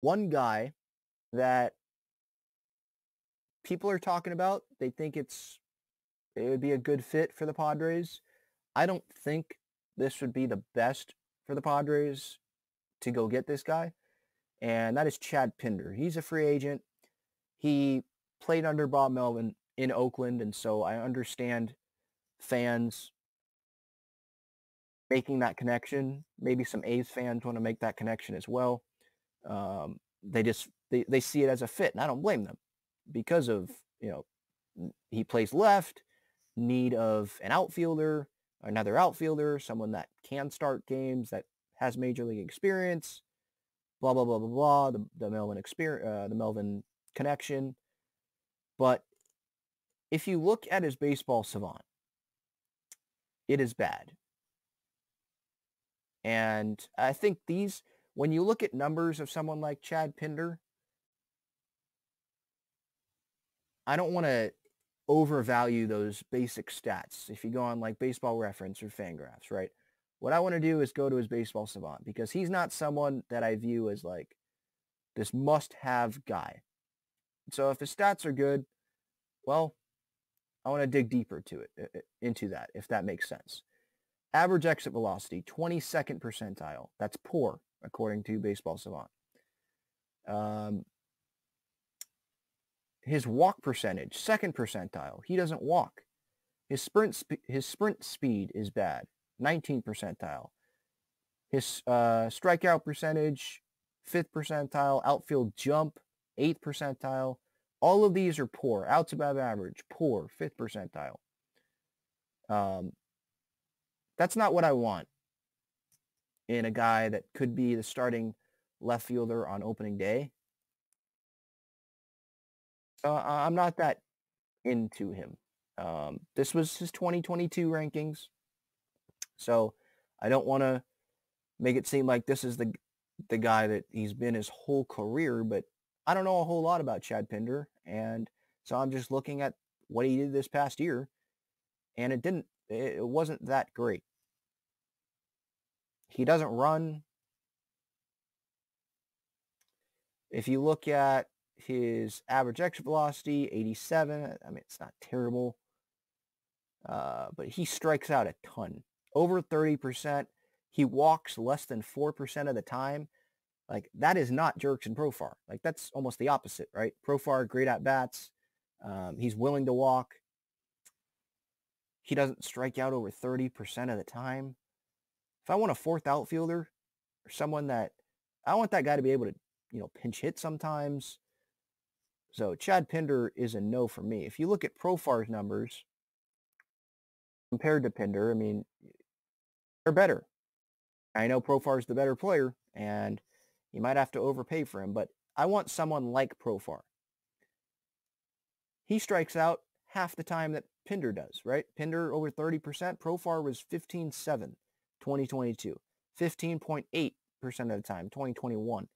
one guy that people are talking about. They think it's it would be a good fit for the Padres. I don't think this would be the best for the Padres to go get this guy, and that is Chad Pinder. He's a free agent. He played under Bob Melvin in Oakland, and so I understand fans making that connection. Maybe some A's fans want to make that connection as well. Um, they just they, they see it as a fit, and I don't blame them because of you know he plays left, need of an outfielder, another outfielder, someone that can start games, that has major league experience, blah blah blah blah blah. The, the Melvin experience, uh, the Melvin connection, but if you look at his baseball savant, it is bad. And I think these, when you look at numbers of someone like Chad Pinder, I don't want to overvalue those basic stats. If you go on like baseball reference or fangraphs, right? What I want to do is go to his baseball savant because he's not someone that I view as like this must-have guy. So if his stats are good, well, I want to dig deeper to it into that if that makes sense. Average exit velocity, 22nd percentile. That's poor according to Baseball Savant. Um, his walk percentage, second percentile. He doesn't walk. His sprint sp- his sprint speed is bad, 19th percentile. His uh, strikeout percentage, fifth percentile. Outfield jump, eighth percentile. All of these are poor. Outs above average, poor, fifth percentile. Um, that's not what I want in a guy that could be the starting left fielder on opening day. Uh, I'm not that into him. Um, this was his 2022 rankings. So I don't want to make it seem like this is the the guy that he's been his whole career, but I don't know a whole lot about Chad Pinder, and so I'm just looking at what he did this past year, and it didn't, it wasn't that great. He doesn't run. If you look at his average exit velocity, 87. I mean, it's not terrible. Uh, but he strikes out a ton. Over 30%. He walks less than 4% of the time. Like, that is not Jurickson Profar. Like, that's almost the opposite, right? Profar, great at bats. Um, he's willing to walk. He doesn't strike out over 30% of the time. If I want a fourth outfielder or someone that I want that guy to be able to, you know, pinch hit sometimes, so Chad Pinder is a no for me. If you look at Profar's numbers compared to Pinder, I mean, they're better. I know Profar's the better player, and you might have to overpay for him, but I want someone like Profar. He strikes out half the time that Pinder does, right? Pinder over 30%. Profar was 15-7, 2022. 15.8% of the time, 2021.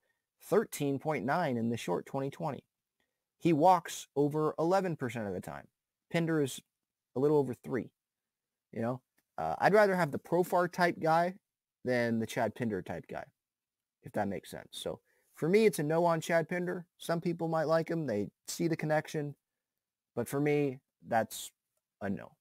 13.9 in the short 2020. He walks over 11% of the time. Pinder is a little over three. You know, uh, I'd rather have the Profar type guy than the Chad Pinder type guy, if that makes sense. So for me, it's a no on Chad Pinder. Some people might like him. They see the connection. But for me, that's a no.